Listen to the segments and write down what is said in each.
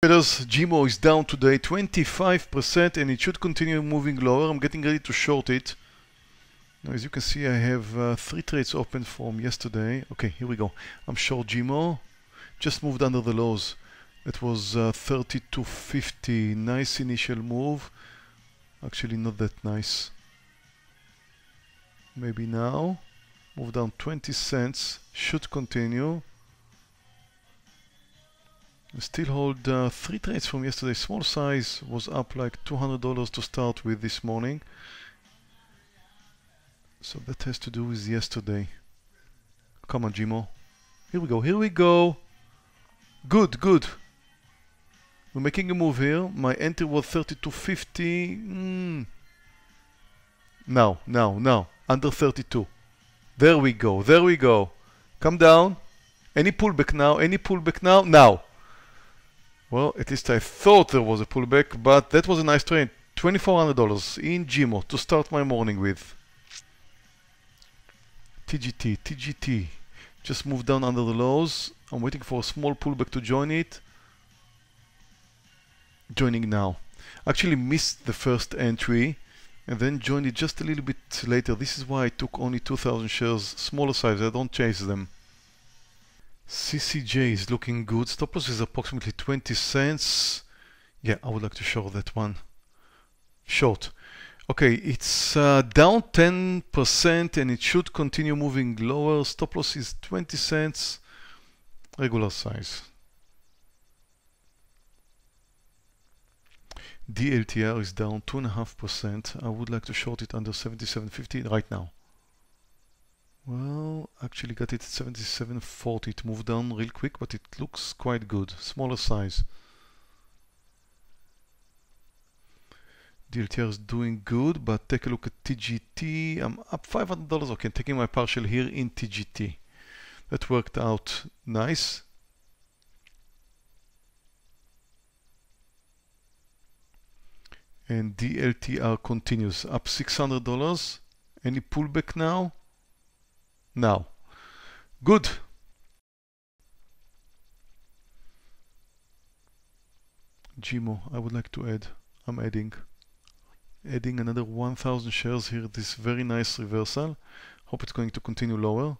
Traders, GMO is down today 25% and it should continue moving lower. I'm getting ready to short it. Now, as you can see, I have uh, three trades open from yesterday. Okay, here we go. I'm short GMO. Just moved under the lows. It was uh, 32.50. Nice initial move. Actually, not that nice. Maybe now. Move down 20 cents. Should continue. Still hold uh, three trades from yesterday. Small size was up like $200 to start with this morning. So that has to do with yesterday. Come on, Jimo. Here we go, here we go. Good, good. We're making a move here. My entry was 32.50. Mm. Now, now, now. Under 32. There we go, there we go. Come down. Any pullback now, any pullback now? Now. Well, at least I thought there was a pullback, but that was a nice trade. $2,400 in GMO to start my morning with. TGT, TGT. Just moved down under the lows. I'm waiting for a small pullback to join it. Joining now. Actually missed the first entry and then joined it just a little bit later. This is why I took only 2,000 shares, smaller size. I don't chase them. CCJ is looking good. Stop loss is approximately 20 cents. Yeah, I would like to show that one. Short. Okay, it's uh, down 10% and it should continue moving lower. Stop loss is 20 cents. Regular size. DLTR is down 2.5%. I would like to short it under 77.50 right now. Well, actually got it at 77.40. It moved down real quick, but it looks quite good. Smaller size. DLTR is doing good, but take a look at TGT. I'm up $500. Okay, taking my partial here in TGT. That worked out nice. And DLTR continues up $600. Any pullback now? Now. Good. GMO, I would like to add. I'm adding. Adding another 1000 shares here. This very nice reversal. Hope it's going to continue lower.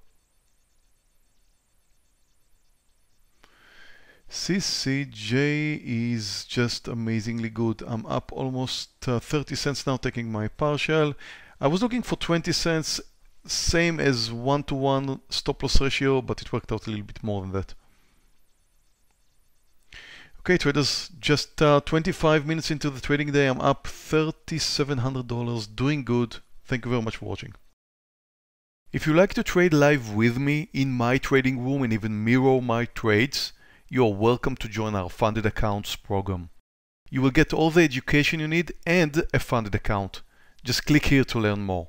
CCJ is just amazingly good. I'm up almost uh, 30 cents now taking my partial. I was looking for 20 cents same as one-to-one -one stop loss ratio, but it worked out a little bit more than that. Okay, traders, just uh, 25 minutes into the trading day, I'm up $3,700, doing good. Thank you very much for watching. If you like to trade live with me in my trading room and even mirror my trades, you're welcome to join our funded accounts program. You will get all the education you need and a funded account. Just click here to learn more.